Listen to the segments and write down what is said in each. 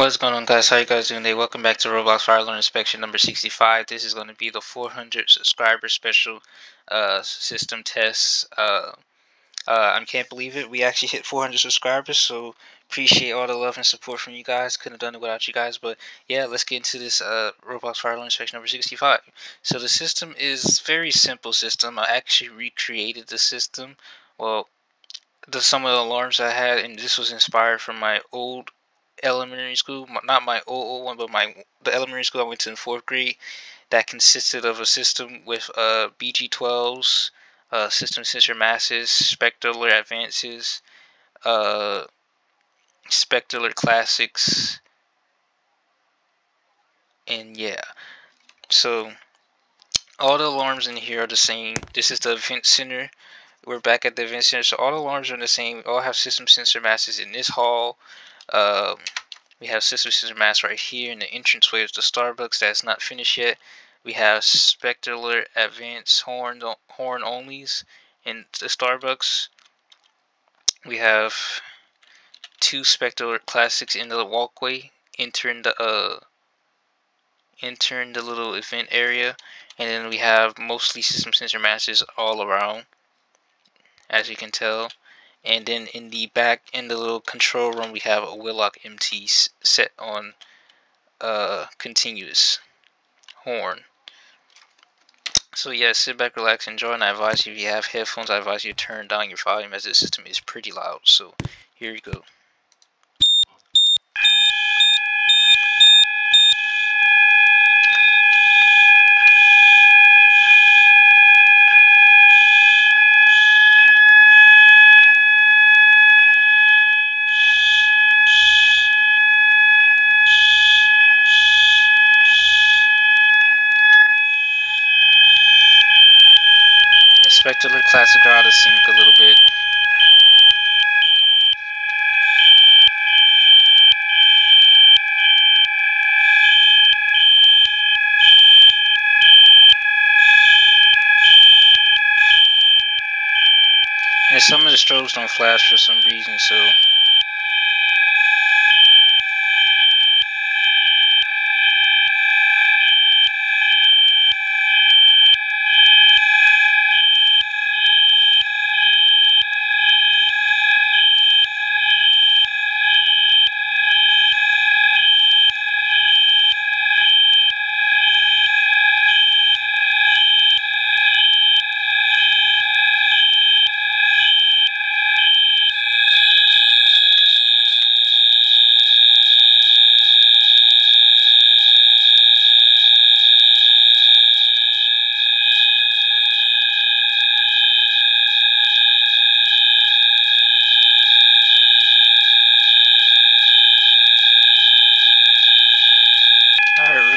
What's going on guys, how you guys doing today? Welcome back to Roblox Fire Alarm Inspection number 65. This is going to be the 400 subscriber special uh, system test. Uh, uh, I can't believe it, we actually hit 400 subscribers, so appreciate all the love and support from you guys. Couldn't have done it without you guys, but yeah, let's get into this uh, Roblox Fire Alarm Inspection number 65. So the system is very simple system. I actually recreated the system. Well, the some of the alarms I had, and this was inspired from my old elementary school, not my old, old one, but my the elementary school I went to in fourth grade, that consisted of a system with uh, BG12s, uh, system sensor masses, SpectrAlert advances, uh, Spectre classics, and yeah. So all the alarms in here are the same. This is the event center. We're back at the event center, so all the alarms are the same. We all have system sensor masses in this hall. Um, we have Sister Sister Mass right here in the entranceway of the Starbucks that's not finished yet. We have SpectrAlert Advanced Horn Horn Onlys in the Starbucks. We have two Spectre Classics in the walkway entering the uh entering the little event area and then we have mostly system sensor masses all around as you can tell and then in the back in the little control room we have a Wheelock MT set on uh, continuous horn. So yeah sit back relax enjoy and I advise you if you have headphones I advise you to turn down your volume as the system is pretty loud. So here you go SpectrAlert Classic out of sync a little bit. And some of the strobes don't flash for some reason, so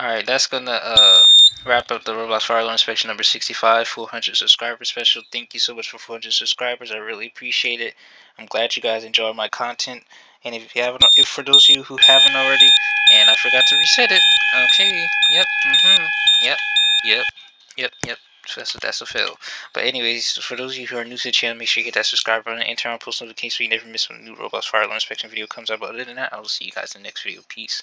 Alright, that's gonna uh, wrap up the Roblox Fire Alarm Inspection number 65, 400 subscriber special. Thank you so much for 400 subscribers. I really appreciate it. I'm glad you guys enjoy my content. And if you haven't, if for those of you who haven't already, and I forgot to reset it, okay, yep, mm-hmm, yep, yep, Yep, yep. That's a, that's a fail. But anyways, for those of you who are new to the channel, make sure you hit that subscribe button and turn on post notifications so you never miss when a new Roblox Fire Alarm Inspection video comes out. But other than that, I will see you guys in the next video. Peace.